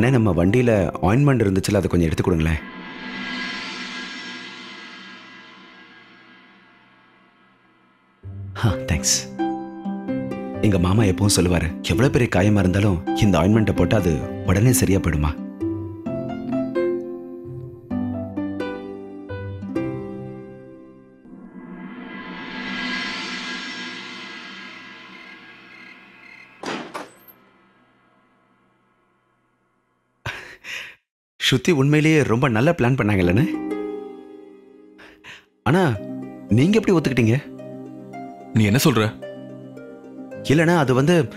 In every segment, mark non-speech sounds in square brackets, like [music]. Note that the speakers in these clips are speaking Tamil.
அண்ணே நம்ம வண்டியில் ஆயின்மெண்ட் இருந்துச்சுல அதை கொஞ்சம் எடுத்து கொடுங்களேன். தேங்க்ஸ் எங்கள் மாமா எப்பவும் சொல்லுவார் எவ்வளோ பெரிய காயமாக இருந்தாலும் இந்த ஆயின்மெண்ட்டை போட்டால் அது உடனே சரியாக போயிடுமா? ஸ்ருதி உண்மையிலேயே ரொம்ப நல்ல பிளான் பண்ணாங்க இல்லைன்னு ஆனா நீங்க எப்படி ஒத்துக்கிட்டீங்க? நீ என்ன சொல்ற? இல்லைன்னா அது வந்து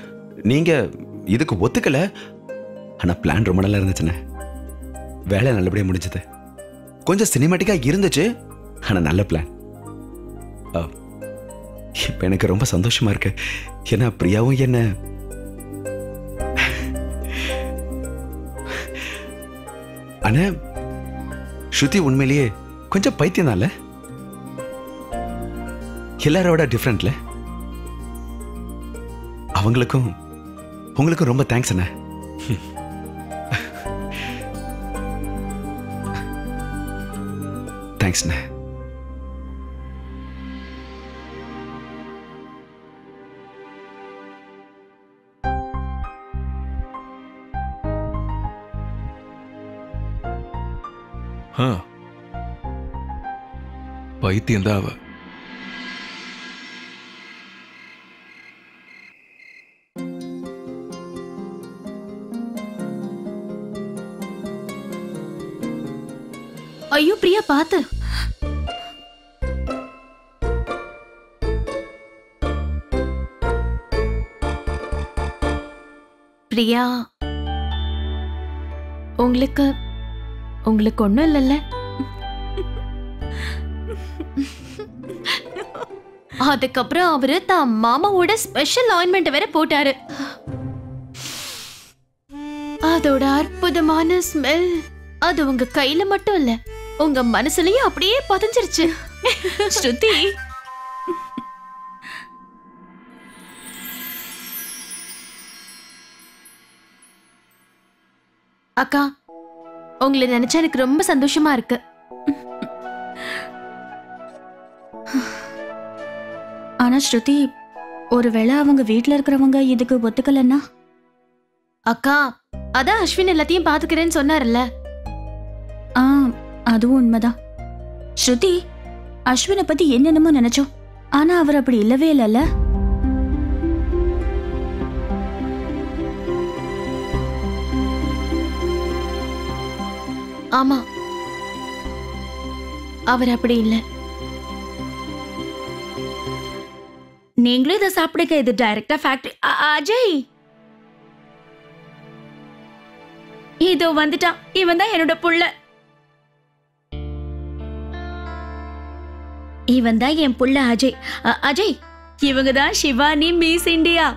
நீங்க இதுக்கு ஒத்துக்கல. ஆனா பிளான் ரொம்ப நல்லா இருந்துச்சுண்ணே. வேலை நல்லபடியா முடிஞ்சது. கொஞ்சம் சினிமாட்டிக்கா இருந்துச்சு ஆனா நல்ல பிளான் இப்போ எனக்கு ரொம்ப சந்தோஷமா இருக்கு. ஏன்னா பிரியாவும் என்ன அண்ணா ஸ்ருதி உண்மையிலேயே கொஞ்சம் பைத்தியம் தான்ல எல்லாரோட டிஃப்ரெண்ட்ல அவங்களுக்கும் உங்களுக்கும் ரொம்ப தேங்க்ஸ் அண்ணா. தேங்க்ஸ் பைத்தியம்தான் அவ. ஐயோ பிரியா பாத்து. பிரியா உங்களுக்கு உங்களுக்கு ஒண்ணும் இல்லைல்ல? அதுக்கப்புறம் அவரு தான் மாமாவோட ஸ்பெஷல் ஆயின்மெண்ட் வேற போட்டாரு. அதோட அற்புதமான ஸ்மெல் அது உங்க கையில மட்டும் இல்ல உங்க மனசுலயும் அப்படியே பதிஞ்சிருச்சு. ஸ்ருதி. அக்கா உங்களை நினைச்சா எனக்கு ரொம்ப சந்தோஷமா இருக்கு. ஆனா ஸ்ருதி ஒருவேளை அவங்க வீட்ல இருக்கிறவங்க இதுக்கு ஒத்துக்கலன்னா? அக்கா அதான் அஸ்வின் எல்லாத்தையும் பாத்துக்கிறேன்னு சொன்னார்ல. ஆ அதுவும் உண்மைதான். ஸ்ருதி அஸ்வினை பத்தி என்னென்னமோ நினைச்சோம். ஆனா அவர் அப்படி இல்லவே இல்லைல்ல? ஆமா. அவர் அப்படி இல்ல. நீங்களும் இதை சாப்பிடுங்க. இது டைரக்டா ஃபேக்டரி அஜய்! இதோ வந்துட்டான். இவன் தான் என்னோட புள்ள. இவன் தான் என் புள்ள அஜய். அஜய் இவங்க தான் சிவானி மிஸ் இந்தியா.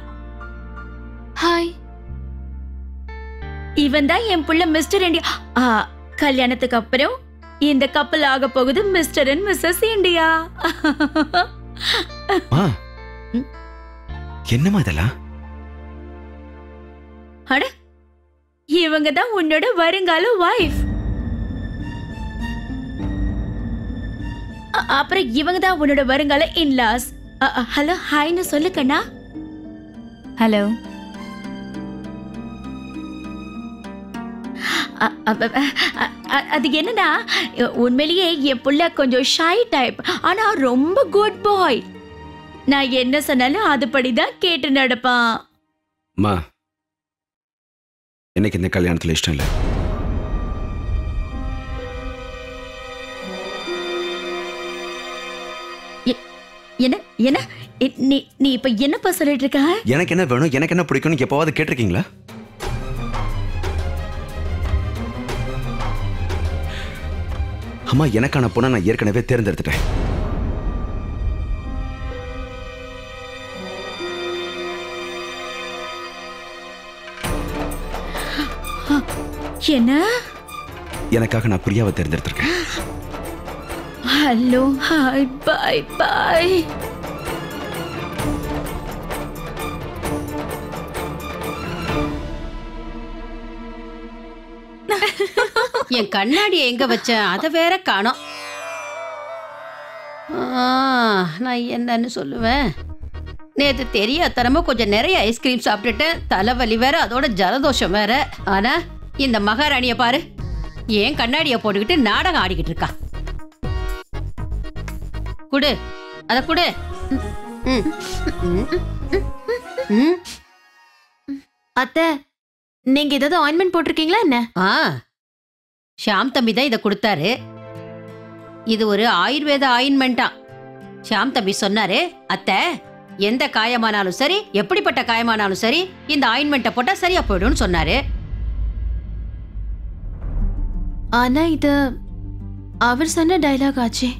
ஹாய். இவன் தான் என் புள்ள மிஸ்டர் இந்தியா ஆ, கல்யாணத்துக்கு அப்புறம் இந்த கப்பல் ஆக போகுது மிஸ்டர் அண்ட் மிஸ்ஸஸ் இந்தியா ஆ என்னம்மா இதெல்லாம்? இவங்க தான் உன்னோட வருங்கால வைஃப் அப்புறம் இவங்க தான் உன்னோட வருங்கால இன்லாஸ் ஹலோ ஹாய்னு சொல்லு கண்ணா. ஹலோ அது என்னன்னா உண்மையிலேயே என் புள்ள கொஞ்சம் ஷை டைப் ஆனா ரொம்ப குட் பாய் நான் என்ன சொன்னாலும் அதுபடிதான் கேட்டு நடப்பான். அம்மா எனக்கு இந்த கல்யாணத்துல இஷ்டம் இல்லை? என்ன என்ன நீ இப்ப என்னப்பா சொல்லிட்டு இருக்க? எனக்கு என்ன வேணும் எனக்கு என்ன பிடிக்கும்னு எப்பவாவது கேட்டிருக்கீங்களா? அம்மா எனக்கான பொண்ணை நான் ஏற்கனவே தேர்ந்தெடுத்துட்டேன். என்ன? எனக்காக நான் பிரியாவை தேர்ந்தெடுத்திருக்கேன். ஹலோ ஹாய் பாய் பாய். என் கண்ணாடி எங்க வச்சேன் அதை வேற காணோம். ஆ, நான் என்னன்னு சொல்லுவேன். நேத்து தெரியாதனமா கொஞ்சம் நிறைய ஐஸ்கிரீம் சாப்பிட்டுட்டேன். தலைவலி வேற அதோட ஜலதோஷம் வேற. ஆனா இந்த மகாராணிய பாரு. ஏன் கண்ணாடிய போட்டுக்கிட்டு நாடகம் ஆடிக்கிட்டு இருக்கா? குடு. அத குடு. அத்தை நீங்க ஏதாவது ஆயின்மெண்ட் போட்டிருக்கீங்களா என்ன? ஆ. ஷாம் தம்பி தான் இதை கொடுத்தாரு. இது ஒரு ஆயுர்வேத ஆயின்மெண்டா ஷாம் தம்பி சொன்னாரு அத்தை எந்த காயமானாலும் சரி எப்படிப்பட்ட காயமானாலும் சரி இந்த ஆயின்மெண்ட்டை போட்டா சரியா போயிடும்னு சொன்னாரு. ஆனா இது அவர் சொன்ன டைலாக் ஆச்சே.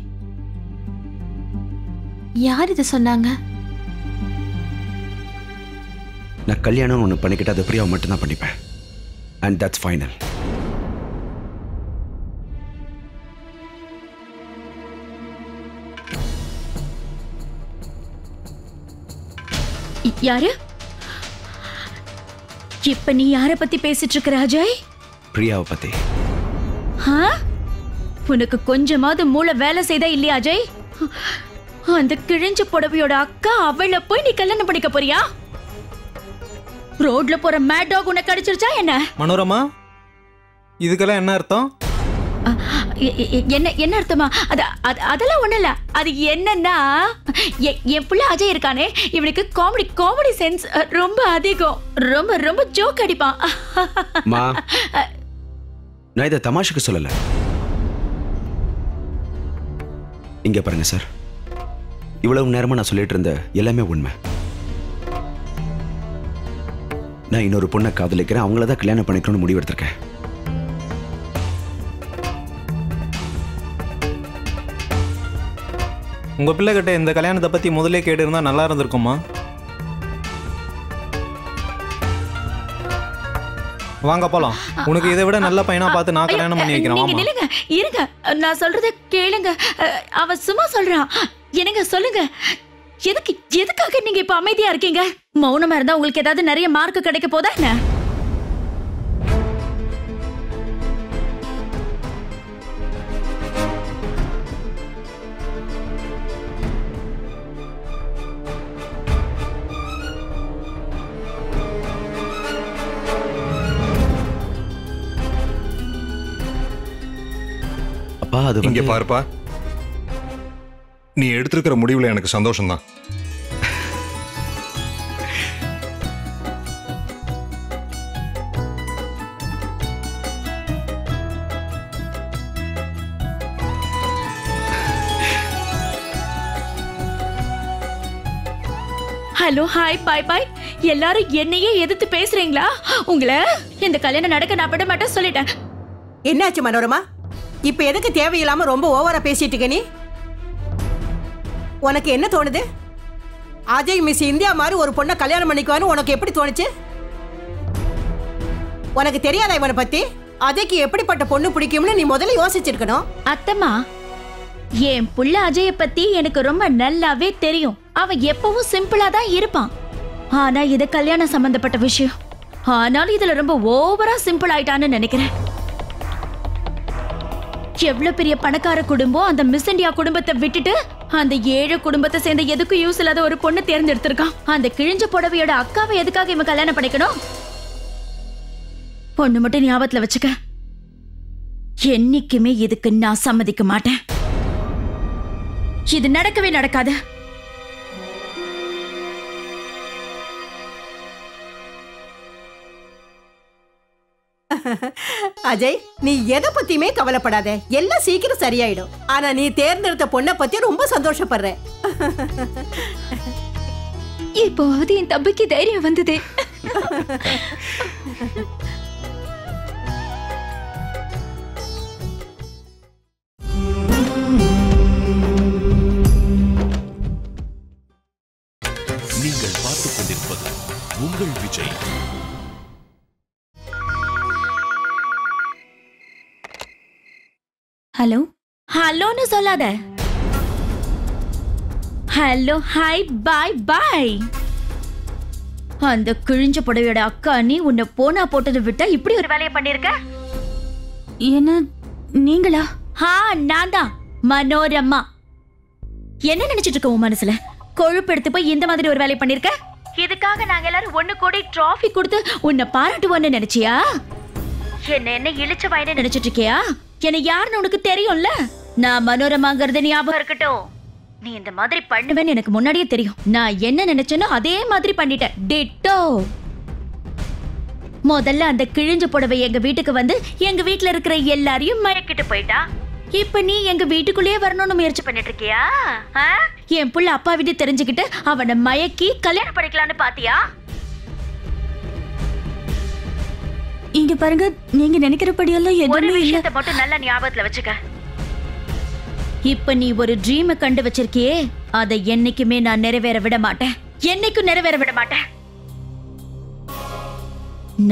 யார் இதை சொன்னாங்க? நான் கல்யாணம் ஒன்று பண்ணிக்கிட்டு அதை பிரியாவை மட்டும்தான் பண்ணிப்பேன். அண்ட் தட்ஸ் ஃபைனல் யாரு? இப்ப நீ யார பத்தி பேசிட்டு இருக்க அஜய் பிரியாவை பற்றி ஆ? உனக்கு கொஞ்சமாவது மூளை வேலை செய்தா இல்லையா அஜய்? அந்த கிழிஞ்ச புடவையோட அக்கா அவளை போய் நீ கல்யாணம் பண்ணிக்க போறியா? ரோட்ல போற மேட் டாக் உனக்கு அடிச்சிருச்சா என்ன? மனோரமா இதுக்கெல்லாம் என்ன அர்த்தம்? என்ன என்ன அர்த்தமா? அது அது- அதெல்லாம் ஒண்ணு இல்ல. அது என்னன்னா எ- என் புள்ள அஜய் இருக்கானே இவனுக்கு காமெடி காமெடி சென்ஸ் ரொம்ப அதிகம். ரொம்ப ரொம்ப ஜோக் அடிப்பான். நான் இதை தமாஷுக்கு சொல்லல. இங்க பாருங்க சார். இவ்வளவு நேரமா நான் சொல்லிட்டு இருந்த எல்லாமே உண்மை. நான் இன்னொரு பொண்ணை காதலிக்கிறேன் அவங்கள தான் கல்யாணம் பண்ணிக்கணும்னு முடிவெடுத்திருக்கேன் உங்க பிள்ளைகிட்ட இந்த கல்யாணத்தை பத்தி முதல்ல கேட்டு இருந்தா நல்லா இருந்திருக்குமா வாங்க போலாம். உனக்கு இதை விட நல்ல பையனா பார்த்து நான் கல்யாணம் பண்ணி வைக்கிறேன் நீங்க நில்லுங்க இருங்க. நான் சொல்றத கேளுங்க. அவ சும்மா சொல்றான் என்னங்க சொல்லுங்க. எதுக்கு எதுக்காக நீங்க இப்ப அமைதியா இருக்கீங்க? மௌனமா இருந்தா உங்களுக்கு ஏதாவது நிறைய மார்க் கிடைக்க போதா என்ன? அப்பா அது இங்க பாருப்பா. நீ எடுத்திருக்கிற முடிவுல எனக்கு சந்தோஷம்தான். ஹலோ ஹாய் பாய் பாய் எல்லாரும் என்னையே எதிர்த்து பேசுறீங்களா? உங்களை இந்த கல்யாணம் நடக்க நான் விட மாட்டேன் சொல்லிட்டேன். என்னாச்சு மனோரமா? இப்ப எதுக்கு தேவையில்லாம ரொம்ப ஓவரா பேசிட்டு இருக்க நீ? உனக்கு என்ன தோணுது? அஜய் மிஸ் இந்தியா மாதிரி ஒரு பொண்ணை கல்யாணம் பண்ணிக்குவான்னு உனக்கு எப்படி தோணுச்சு? உனக்கு தெரியாதா இவனை பத்தி? அஜய்க்கு எப்படிப்பட்ட பொண்ணு பிடிக்கும்னு நீ முதல்ல யோசிச்சிருக்கணும். அத்தம்மா என் புள்ள அஜய பத்தி எனக்கு ரொம்ப நல்லாவே தெரியும். அவன் எப்பவும் சிம்பிளா தான் இருப்பான். ஆனா இது கல்யாணம் சம்பந்தப்பட்ட விஷயம். ஆனாலும் இதுல ரொம்ப ஓவரா சிம்பிள் ஆயிட்டான்னு நினைக்கிறேன். எவ்வளவு பெரிய பணக்கார குடும்பம்? அந்த மிஸ் இந்தியா குடும்பத்தை விட்டுட்டு அந்த ஏழு குடும்பத்தை சேர்ந்த எதுக்கும் யூஸ் இல்லாத ஒரு பொண்ணு தேர்ந்தெடுத்திருக்கான். அந்த கிழிஞ்ச புடவையோட அக்காவை எதுக்காக இவன் கல்யாணம் பண்ணிக்கணும்? பொண்ணு மட்டும் ஞாபகத்துல வச்சுக்க. என்னைக்குமே இதுக்கு நான் சம்மதிக்க மாட்டேன். இது நடக்கவே நடக்காது. அஜய் நீ எதை பத்தியுமே கவலைப்படாத. எல்லாம் சீக்கிரம் சரியாயிடும். ஆனா நீ தேர்ந்தெடுத்த பொண்ணை பத்தி ரொம்ப சந்தோஷப்படுற. இப்போவாது என் தம்பிக்கு தைரியம் வந்ததே. [laughs] ஹலோ? ஹலோன்னு சொல்லாத. Hello hi bye bye. அந்த கிழிஞ்ச புடவையோட அக்கா நீ உன்னை போனா போட்டதை விட்டா இப்படி ஒரு வேலையை பண்ணிருக்க என்ன நீங்களா? ஹா நான் தான் மனோரமா. என்ன நினைச்சிட்டு இருக்க உன் மனசுல? கொழுப்பு எடுத்து போய் இந்த மாதிரி ஒரு வேலையை பண்ணிருக்க இதுக்காக நாங்க எல்லாரும் ஒண்ணு கூடி டிராஃபி கொடுத்து உன்னை பாராட்டுவோன்னு நினைச்சியா? என்ன என்ன இழிச்ச வாயின்னு நினைச்சிட்டு இருக்கியா? என்ன யாருன்னு உனக்கு தெரியும்ல? நான் மனோரமாங்கிறது ஞாபகம் இருக்கட்டும். நீ இந்த மாதிரி பண்ணுவேன்னு எனக்கு முன்னாடியே தெரியும். நான் என்ன நினைச்சேனோ அதே மாதிரி பண்ணிட்டேன். டிட்டோ. முதல்ல அந்த கிழிஞ்ச புடவை எங்க வீட்டுக்கு வந்து எங்க வீட்டுல இருக்கிற எல்லாரையும் மயக்கிட்டு போயிட்டா. இப்ப நீ எங்க வீட்டுக்குள்ளேயே வரணும்னு முயற்சி பண்ணிட்டு இருக்கியா ஆ? என் புள்ள அப்பா விட்டு தெரிஞ்சுக்கிட்டு அவனை மயக்கி கல்யாணம் பண்ணிக்கலாம்னு பாத்தியா? இங்க பாருங்க நீங்க நினைக்கிறபடியெல்லாம் ஒரு எதுவுமே இல்ல மட்டும் நல்ல ஞாபகத்துல வச்சுக்க. இப்ப நீ ஒரு ட்ரீமை கண்டு வச்சிருக்கியே அதை என்னைக்குமே நான் நிறைவேற விட மாட்டேன். என்னைக்கும் நிறைவேற விட மாட்டேன்.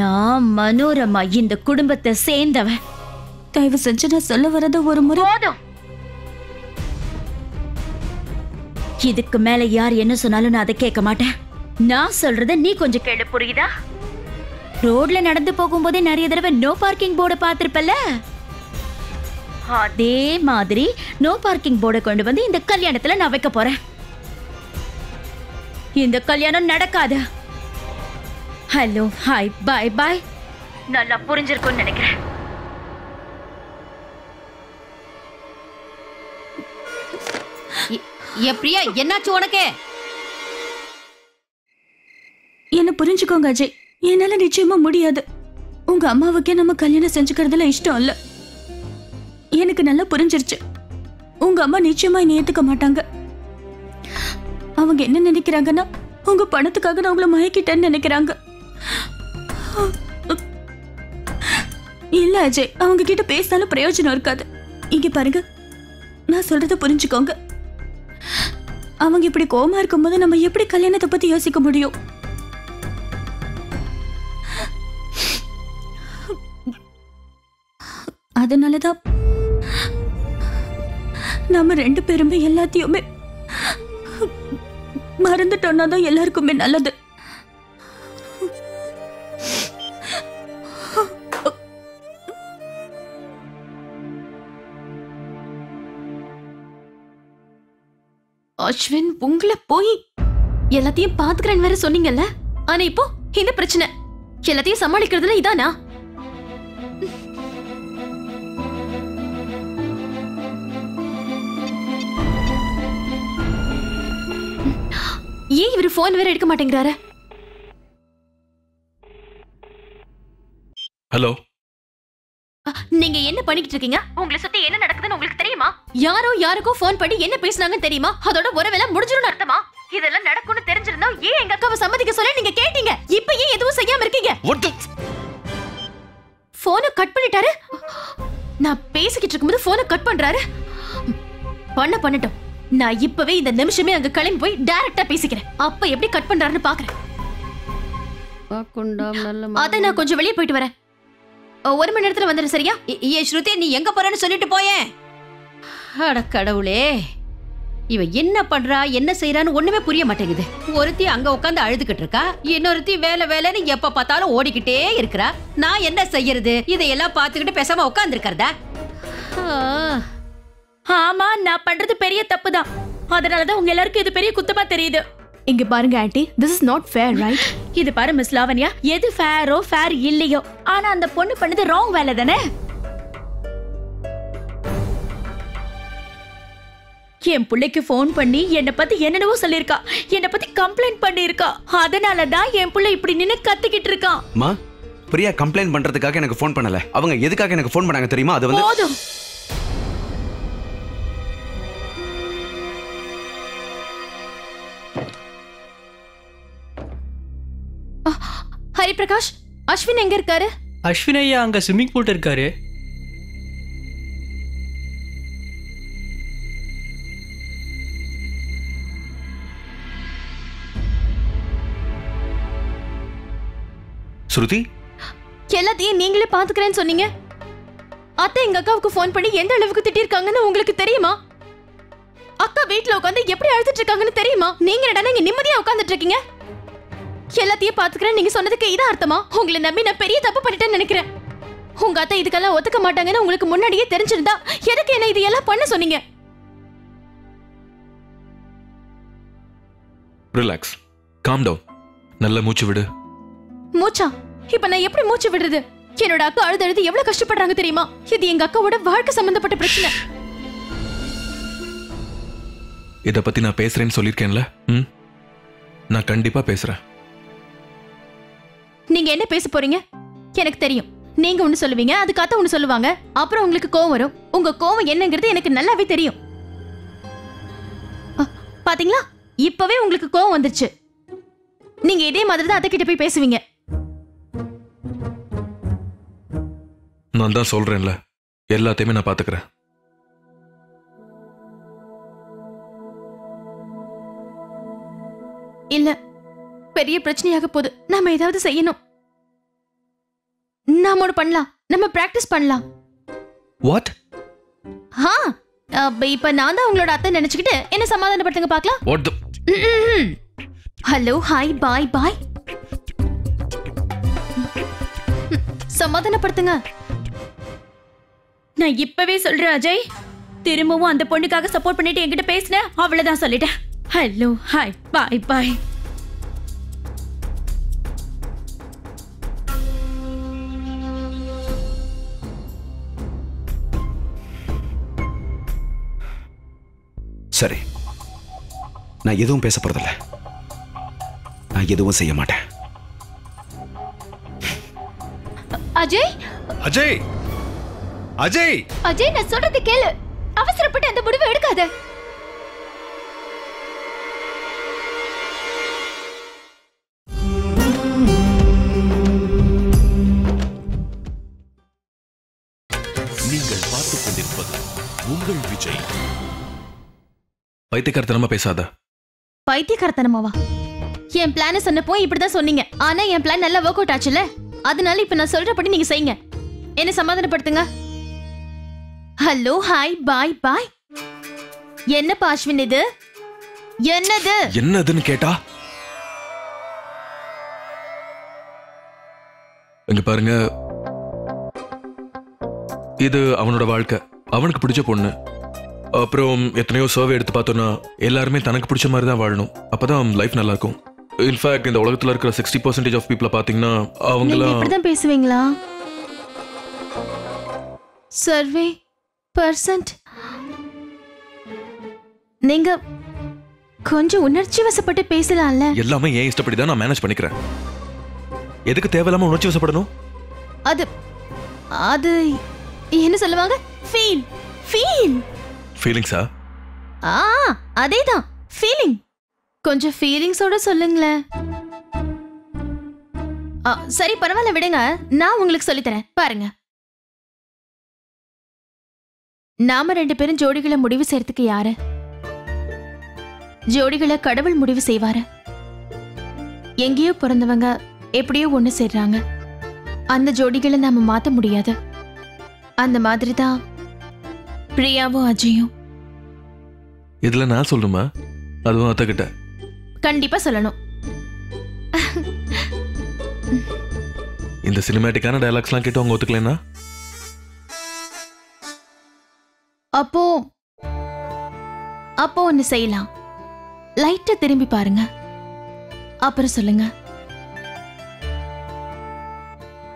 நான் மனோரமா இந்த குடும்பத்தை சேர்ந்தவன். தயவு செஞ்சு நான் சொல்ல வரத ஒரு முறை போதும். இதுக்கு மேல யார் என்ன சொன்னாலும் நான் அதை கேட்க மாட்டேன். நான் சொல்றத நீ கொஞ்சம் கேளு புரியுதா? ரோட்ல நடந்து போகும்போதே நிறைய தடவை நோ பார்க்கிங் போர்டை பார்த்திருப்பல்ல? அதே மாதிரி நோ பார்க்கிங் போர்டை கொண்டு வந்து இந்த கல்யாணத்துல நான் வைக்க போறேன். இந்த கல்யாணம் நடக்காது. ஹலோ ஹாய் பாய் பாய் நல்லா புரிஞ்சிருக்கும்னு நினைக்கிறேன். ஏ பிரியா என்னாச்சு உனக்கு? என்ன புரிஞ்சுக்கோங்க அஜய். என்னால நிச்சயமா முடியாது. உங்க அம்மாவுக்கே நம்ம கல்யாணம் செஞ்சுக்கிறதுல இஷ்டம் இல்ல. எனக்கு நல்லா புரிஞ்சிருச்சு. உங்க அம்மா நிச்சயமா என்னை ஏத்துக்க மாட்டாங்க. அவங்க என்ன நினைக்கிறாங்கன்னா உங்க பணத்துக்காக நான் உங்களை மயக்கிட்டேன்னு நினைக்கிறாங்க. இல்ல அஜய் அவங்க கிட்ட பேசினாலும் பிரயோஜனம் இருக்காது. இங்க பாருங்க. நான் சொல்றத புரிஞ்சுக்கோங்க. அவங்க இப்படி கோமா இருக்கும்போது நம்ம எப்படி கல்யாணத்தை பத்தி யோசிக்க முடியும்? அதனாலதான் நம்ம ரெண்டு பேருமே எல்லாத்தையுமே மறந்துட்டோம்னா தான் எல்லாருக்குமே நல்லது. அஸ்வின் உங்களை போய் எல்லாத்தையும் பாத்துக்கிறேன்னு வேற சொன்னீங்கல்ல? ஆனா இப்போ இந்த பிரச்சனை? எல்லாத்தையும் சமாளிக்கிறதுல இதானா? ஏன் இவரு போன் வேற எடுக்க மாட்டேங்கிறாரு? ஹலோ நீங்க என்ன பண்ணிக்கிட்டு இருக்கீங்க? உங்களை சுத்தி என்ன நடக்குதுன்னு உங்களுக்கு தெரியுமா? யாரோ யாருக்கோ ஃபோன் பண்ணி என்ன பேசுனாங்கன்னு தெரியுமா? அதோட உறவெல்லாம் முடிஞ்சிரும் அர்த்தமா? இதெல்லாம் நடக்கும்னு தெரிஞ்சிருந்தா ஏன் எங்க அக்காவை சம்மதிக்க சொல்ல நீங்க கேட்டீங்க? இப்ப ஏன் எதுவும் செய்யாம இருக்கீங்க? போனை கட் பண்ணிட்டாரு? நான் பேசிக்கிட்டு இருக்கும்போது போனை கட் பண்றாரு? பண்ண பண்ணட்டும். நான் இப்பவே இந்த நிமிஷமே அங்க கிளம்பி போய் டைரக்டா பேசிக்கிறேன். அப்ப எப்படி கட் பண்றாருன்னு பாக்குறேன். அத நான் கொஞ்சம் வெளியே போயிட்டு வரேன். ஒரு மணி நேரத்துல வந்துடு சரியா? ஏ ஸ்ருதி நீ எங்க போறேன்னு சொல்லிட்டு போயேன் அட கடவுளே. இவ என்ன பண்றா என்ன செய்யறான்னு ஒண்ணுமே புரிய மாட்டேங்குது. ஒருத்தி அங்க உட்காந்து அழுதுகிட்டு இருக்கா? இன்னொருத்தி வேலை வேலைன்னு எப்ப பார்த்தாலும் ஓடிக்கிட்டே இருக்கிறா. நான் என்ன செய்யறது? இதையெல்லாம் பார்த்துக்கிட்டு பேசாம உட்கார்ந்து இருக்கிறதா ஆமா நான் பண்றது பெரிய தப்பு தான் அதனாலதான் உங்க எல்லாருக்கும் இது பெரிய குத்தமா தெரியுது. இங்க பாருங்க aunty. This is not fair right இது பாரு மிஸ் லாவண்யா. எது ஃபேரோ ஃபேர் இல்லையோ. ஆனா அந்த பொண்ணு பண்ணது ராங் வேலை தானே? என் பிள்ளைக்கு ஃபோன் பண்ணி என்னை பத்தி என்னென்னவோ சொல்லியிருக்கா. என்னை பத்தி கம்ப்ளைண்ட் பண்ணியிருக்கா. அதனால தான் என் பிள்ளை இப்படி நின்னு கத்திக்கிட்டு இருக்கான் மா பிரியா கம்ப்ளைண்ட் பண்றதுக்காக எனக்கு ஃபோன் பண்ணல. அவங்க எதுக்காக எனக்கு ஃபோன் பண்ணாங்க தெரியுமா? அது வந்து போதும். ஹரிபிரகாஷ் அஸ்வின் எங்க இருக்காரு? அஸ்வின் ஐயா அங்க ஸ்விம்மிங் பூல் இருக்காரு. ஸ்ருதி? எல்லாத்தையும் நீங்களே பாத்துக்கிறேன்னு சொன்னீங்க. அத்தை எங்க அக்காவுக்கு ஃபோன் பண்ணி எந்த அளவுக்கு திட்டிருக்காங்கன்னு உங்களுக்கு தெரியுமா? அக்கா வீட்ல உட்காந்து எப்படி அழுதுட்டு இருக்காங்கன்னு தெரியுமா? நீங்க என்னடா இங்க நிம்மதியா உட்கார்ந்துட்டு இருக்கீங்க? எல்லாத்தையும் பாத்துக்கிறேன் நீங்க சொன்னதுக்கு இதான் அர்த்தமா? உங்களை நம்பி நான் பெரிய தப்பு பண்ணிட்டேன்னு நினைக்கிறேன். உங்க அத்தை இதுக்கெல்லாம் ஒத்துக்க மாட்டாங்கன்னு உங்களுக்கு முன்னாடியே தெரிஞ்சிருந்தா எதுக்கு என்ன இது எல்லாம் பண்ண சொன்னீங்க? ரிலாக்ஸ் காம் டவுன் நல்ல மூச்சு விடு. மூச்சா? இப்ப நான் எப்படி மூச்சு விடுறது? என்னோட அக்கா அழுது அழுது எவ்வளவு கஷ்டப்படுறாங்க தெரியுமா? இது எங்க அக்காவோட வாழ்க்கை சம்பந்தப்பட்ட பிரச்சனை. இத பத்தி நான் பேசுறேன்னு சொல்லியிருக்கேன்ல? ம்? நான் கண்டிப்பா பேசுறேன். நீங்க என்ன பேச போறீங்க? எனக்கு தெரியும். நீங்க ஒண்ணு சொல்லுவீங்க அதுக்கு அத்தை ஒண்ணு சொல்லுவாங்க. அப்புறம் உங்களுக்கு கோவம் வரும். உங்க கோவம் என்னங்கிறது எனக்கு நல்லாவே தெரியும். பாத்தீங்களா? இப்பவே உங்களுக்கு கோவம் வந்துருச்சு. நீங்க இதே மாதிரி தான் அத்தை கிட்ட போய் பேசுவீங்க. நான் தான் சொல்றேன்ல. எல்லாத்தையுமே நான் பாத்துக்கிறேன். இல்ல. பெரிய பிரச்சனையாக போகுது நாம ஏதாவது செய்யணும். நாம ஒண்ணு பண்ணலாம். நம்ம பிராக்டிஸ் பண்ணலாம். வாட் ஆ இப்ப நான் தான் உங்களோட அத்தை நினைச்சுக்கிட்டு என்ன சமாதானப்படுத்துங்க பார்க்கலாம். What hello hi bye bye சமாதானப்படுத்துங்க. நான் இப்பவே சொல்றேன் அஜய். திரும்பவும் அந்த பொண்ணுக்காக சப்போர்ட் பண்ணிட்டு என்கிட்ட பேசின அவ்வளவுதான் சொல்லிட்டேன். ஹலோ ஹாய் பாய் பாய் சரி. நான் எதுவும் பேச போறதில்ல. நான் எதுவும் செய்ய மாட்டேன். அஜய்? அஜய்! அஜய்! அஜய் நான் சொல்றது கேளு. அவசரப்பட்டு அந்த முடிவை எடுக்காத. பைத்தியக்காரத்தனமா பேசாத. பைத்தியக்காரத்தனமாவா? என் பிளான சொன்னப்போ இப்படிதான் சொன்னீங்க. ஆனா என் பிளான் நல்லா ஒர்க் அவுட் ஆச்சுல அதனால இப்ப நான் சொல்றபடி நீங்க செய்யுங்க. என்ன சமாதானப்படுத்துங்க. ஹலோ ஹாய் பாய் பாய் என்னப்பா அஸ்வின் இது? என்னது? என்னதுன்னு கேட்டா? இங்க பாருங்க. இது அவனோட வாழ்க்கை. அவனுக்கு பிடிச்ச பொண்ணு. அப்புறம் எத்தனையோ சர்வே எடுத்து பார்த்தோன்னா எல்லாருமே தனக்கு பிடிச்ச மாதிரி தான் வாழணும். அப்பதான் லைஃப் நல்லா இருக்கும் இன்ஃபேக்ட் இந்த உலகத்துல இருக்கிற சிக்ஸ்டி பர்சன்டேஜ் ஆஃப் பீப்புளை பார்த்தீங்கன்னா நீங்க அவங்களாம் இப்படிதான் பேசுவீங்களா? சர்வே பர்சன்ட் நீங்க கொஞ்சம் உணர்ச்சி வசப்பட்டு பேசலாம்ல? எல்லாமே ஏன் இஷ்டப்படி தான் நான் மேனேஜ் பண்ணிக்கிறேன்? எதுக்கு தேவையில்லாம உணர்ச்சி வசப்படணும்? அது அது என்ன சொல்லுவாங்க? ஃபீல் ஃபீல் ஃபீலிங்ஸா ஆ அதேதான். ஃபீலிங் கொஞ்சம் ஃபீலிங்ஸோட சொல்லுங்களேன். ஆ, சரி பரவாயில்ல விடுங்க. நான் உங்களுக்கு சொல்லித்தரேன் பாருங்க. நாம ரெண்டு பேரும் ஜோடிகளை முடிவு செய்யறதுக்கு யாரு? ஜோடிகளை கடவுள் முடிவு செய்வாரு. எங்கேயோ பிறந்தவங்க எப்படியோ ஒண்ணு சேர்றாங்க. அந்த ஜோடிகளை நாம மாத்த முடியாது. அந்த மாதிரி தான் பிரியாவும் அஜயும். இதுல நான் சொல்லணுமா? அதுவும் அத்தகிட்ட. கண்டிப்பா சொல்லணும். இந்த சினிமேட்டிக்கான டயலாக்ஸ்லாம் கேட்டு அவங்க ஒத்துக்கலைன்னா? அப்போ அப்போ ஒன்னு செய்யலாம். லைட்டா திரும்பி பாருங்க. அப்புறம் சொல்லுங்க.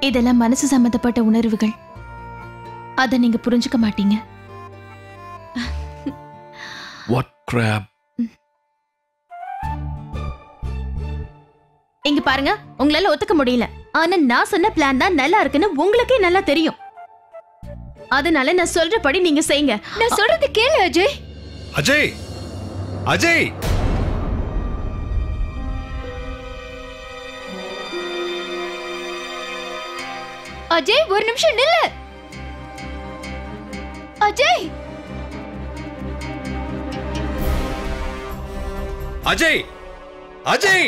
இதெல்லாம் மனசு சம்பந்தப்பட்ட உணர்வுகள். அதை நீங்க புரிஞ்சுக்க மாட்டீங்க. வாட் கிராப் இங்க பாருங்க உங்களால ஒத்துக்க முடியல. ஆனா நான் சொன்ன பிளான் தான் நல்லா இருக்குன்னு உங்களுக்கே நல்லா தெரியும். அதனால நான் சொல்றபடி நீங்க செய்யுங்க. நான் சொல்றது கேளு அஜய். அஜய்! அஜய்! அஜய் ஒரு நிமிஷம் நில்லு. அஜய்! அஜய்! அஜய்!